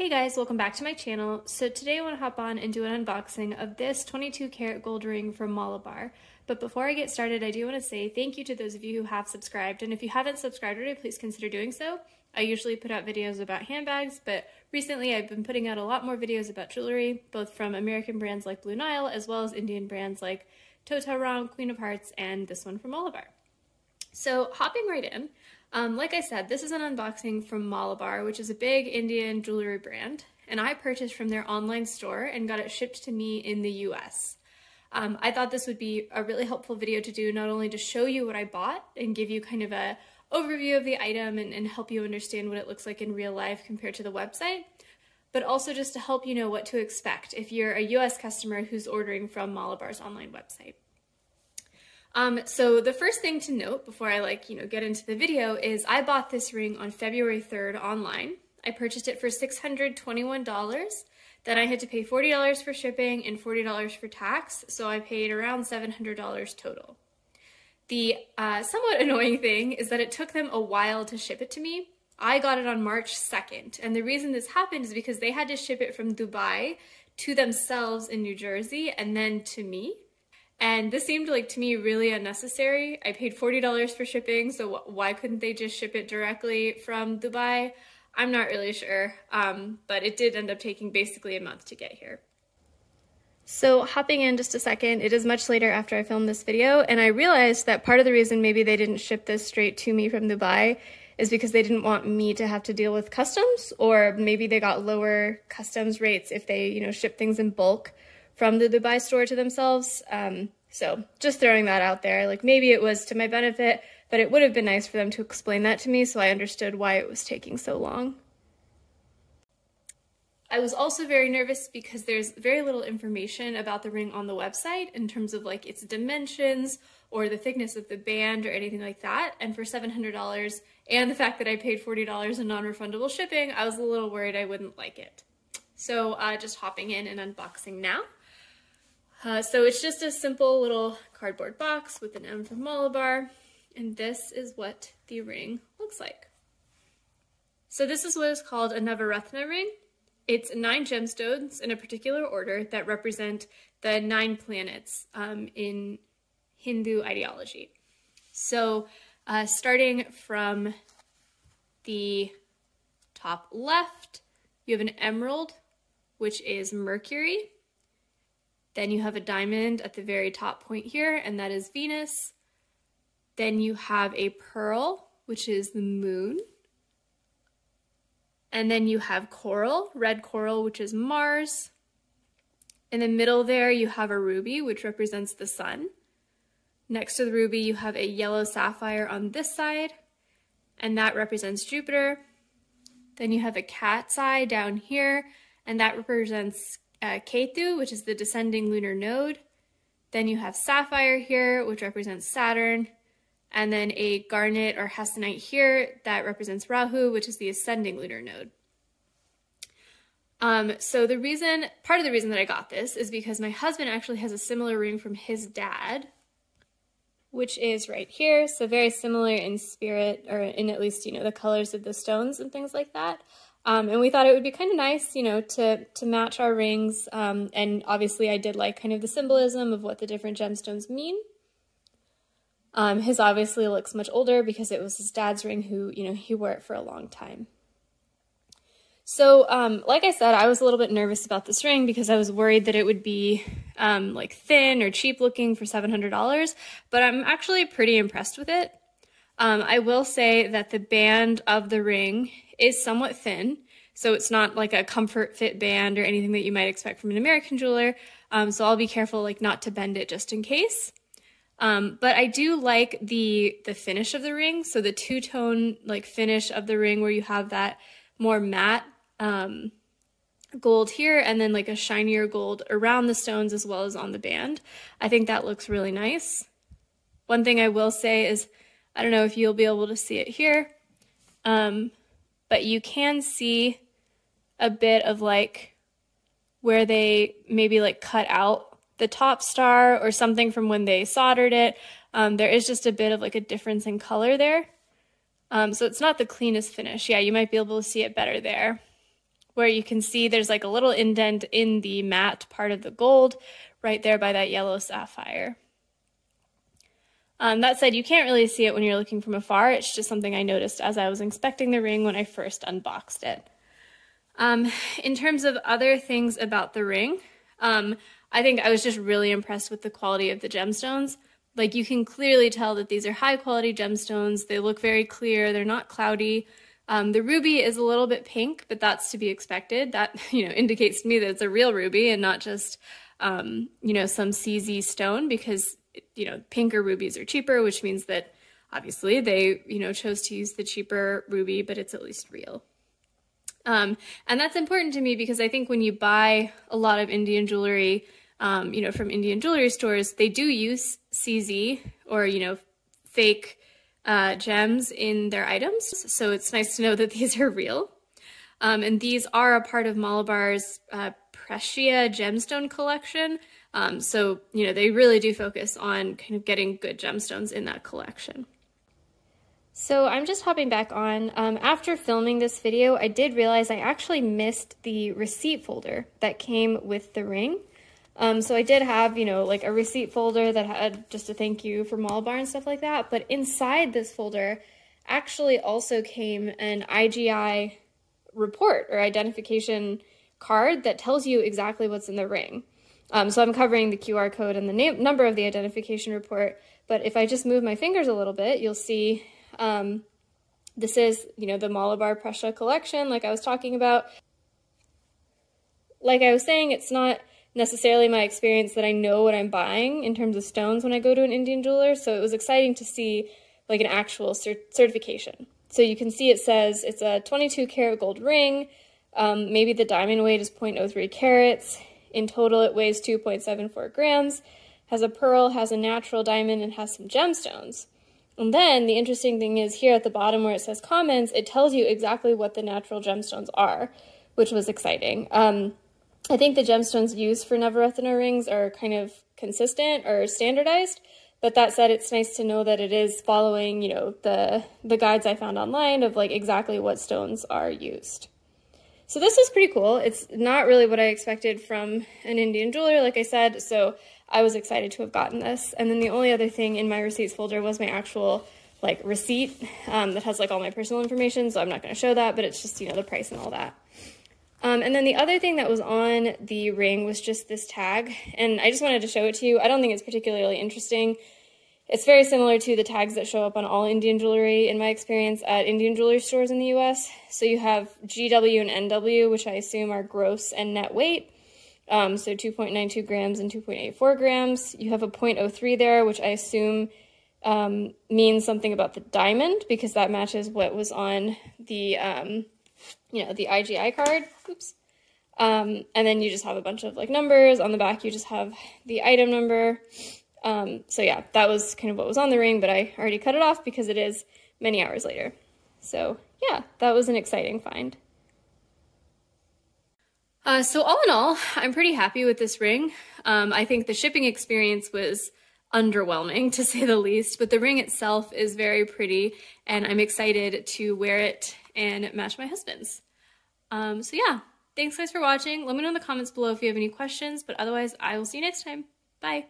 Hey guys, welcome back to my channel. So today I want to hop on and do an unboxing of this 22 karat gold ring from Malabar. But before I get started, I do want to say thank you to those of you who have subscribed. And if you haven't subscribed already, please consider doing so. I usually put out videos about handbags, but recently I've been putting out a lot more videos about jewelry, both from American brands like Blue Nile, as well as Indian brands like Tota Ram, Queen of Hearts, and this one from Malabar. So hopping right in, um, like I said, this is an unboxing from Malabar, which is a big Indian jewelry brand, and I purchased from their online store and got it shipped to me in the US. Um, I thought this would be a really helpful video to do, not only to show you what I bought and give you kind of a overview of the item and, and help you understand what it looks like in real life compared to the website, but also just to help you know what to expect if you're a US customer who's ordering from Malabar's online website. Um, so the first thing to note before I like, you know, get into the video is I bought this ring on February 3rd online. I purchased it for $621. Then I had to pay $40 for shipping and $40 for tax, so I paid around $700 total. The uh, somewhat annoying thing is that it took them a while to ship it to me. I got it on March 2nd, and the reason this happened is because they had to ship it from Dubai to themselves in New Jersey and then to me. And this seemed like to me really unnecessary. I paid $40 for shipping, so why couldn't they just ship it directly from Dubai? I'm not really sure, um, but it did end up taking basically a month to get here. So hopping in just a second, it is much later after I filmed this video, and I realized that part of the reason maybe they didn't ship this straight to me from Dubai is because they didn't want me to have to deal with customs, or maybe they got lower customs rates if they, you know, ship things in bulk from the Dubai store to themselves. Um, so just throwing that out there, like maybe it was to my benefit, but it would have been nice for them to explain that to me so I understood why it was taking so long. I was also very nervous because there's very little information about the ring on the website in terms of like its dimensions or the thickness of the band or anything like that. And for $700 and the fact that I paid $40 in non-refundable shipping, I was a little worried I wouldn't like it. So uh, just hopping in and unboxing now. Uh, so it's just a simple little cardboard box with an M for Malabar, and this is what the ring looks like. So this is what is called a Navaratna ring. It's nine gemstones in a particular order that represent the nine planets um, in Hindu ideology. So uh, starting from the top left, you have an emerald, which is Mercury. Then you have a diamond at the very top point here, and that is Venus. Then you have a pearl, which is the moon. And then you have coral, red coral, which is Mars. In the middle there, you have a ruby, which represents the sun. Next to the ruby, you have a yellow sapphire on this side, and that represents Jupiter. Then you have a cat's eye down here, and that represents uh, Ketu, which is the descending lunar node. Then you have Sapphire here, which represents Saturn. And then a garnet or hessonite here that represents Rahu, which is the ascending lunar node. Um, so the reason, part of the reason that I got this is because my husband actually has a similar ring from his dad, which is right here. So very similar in spirit, or in at least, you know, the colors of the stones and things like that. Um, and we thought it would be kind of nice, you know, to, to match our rings. Um, and obviously I did like kind of the symbolism of what the different gemstones mean. Um, his obviously looks much older because it was his dad's ring who, you know, he wore it for a long time. So, um, like I said, I was a little bit nervous about this ring because I was worried that it would be um, like thin or cheap looking for $700, but I'm actually pretty impressed with it. Um, I will say that the band of the ring is somewhat thin, so it's not like a comfort fit band or anything that you might expect from an American jeweler. Um, so I'll be careful like not to bend it just in case. Um, but I do like the the finish of the ring. So the two tone like finish of the ring where you have that more matte um, gold here and then like a shinier gold around the stones as well as on the band. I think that looks really nice. One thing I will say is, I don't know if you'll be able to see it here, um, but you can see a bit of like where they maybe like cut out the top star or something from when they soldered it. Um, there is just a bit of like a difference in color there. Um, so it's not the cleanest finish. Yeah, you might be able to see it better there. where you can see there's like a little indent in the matte part of the gold right there by that yellow sapphire. Um, that said, you can't really see it when you're looking from afar. It's just something I noticed as I was inspecting the ring when I first unboxed it. Um, in terms of other things about the ring, um, I think I was just really impressed with the quality of the gemstones. Like you can clearly tell that these are high quality gemstones. They look very clear. They're not cloudy. Um, the ruby is a little bit pink, but that's to be expected. That, you know, indicates to me that it's a real ruby and not just, um, you know, some CZ stone because, you know, pinker rubies are cheaper, which means that obviously they, you know, chose to use the cheaper ruby, but it's at least real. Um, and that's important to me because I think when you buy a lot of Indian jewelry, um, you know, from Indian jewelry stores, they do use CZ or, you know, fake uh, gems in their items. So it's nice to know that these are real. Um, and these are a part of Malabar's uh, gemstone collection. Um, so, you know, they really do focus on kind of getting good gemstones in that collection. So I'm just hopping back on. Um, after filming this video, I did realize I actually missed the receipt folder that came with the ring. Um, so I did have, you know, like a receipt folder that had just a thank you for Malabar and stuff like that. But inside this folder actually also came an IGI report or identification card that tells you exactly what's in the ring. Um, so I'm covering the QR code and the name, number of the identification report. But if I just move my fingers a little bit, you'll see um, this is, you know, the Malabar Precia collection, like I was talking about. Like I was saying, it's not necessarily my experience that I know what I'm buying in terms of stones when I go to an Indian jeweler, so it was exciting to see like an actual cert certification. So you can see it says it's a 22 karat gold ring, um, maybe the diamond weight is 0.03 carats, in total it weighs 2.74 grams, has a pearl, has a natural diamond, and has some gemstones. And then the interesting thing is here at the bottom where it says comments, it tells you exactly what the natural gemstones are, which was exciting. Um, I think the gemstones used for Navaratna rings are kind of consistent or standardized. But that said, it's nice to know that it is following, you know, the the guides I found online of like exactly what stones are used. So this is pretty cool. It's not really what I expected from an Indian jeweler, like I said. So I was excited to have gotten this. And then the only other thing in my receipts folder was my actual like receipt um, that has like all my personal information. So I'm not going to show that, but it's just, you know, the price and all that. Um, and then the other thing that was on the ring was just this tag. And I just wanted to show it to you. I don't think it's particularly interesting. It's very similar to the tags that show up on all Indian jewelry in my experience at Indian jewelry stores in the US. So you have GW and NW, which I assume are gross and net weight. Um, so 2.92 grams and 2.84 grams. You have a 0.03 there, which I assume um, means something about the diamond because that matches what was on the, um, you know, the IGI card. Oops. Um, and then you just have a bunch of like numbers. On the back, you just have the item number. Um, so yeah, that was kind of what was on the ring, but I already cut it off because it is many hours later. So yeah, that was an exciting find. Uh, so all in all, I'm pretty happy with this ring. Um, I think the shipping experience was underwhelming to say the least, but the ring itself is very pretty and I'm excited to wear it and match my husband's. Um, so yeah, thanks guys for watching. Let me know in the comments below if you have any questions, but otherwise I will see you next time. Bye.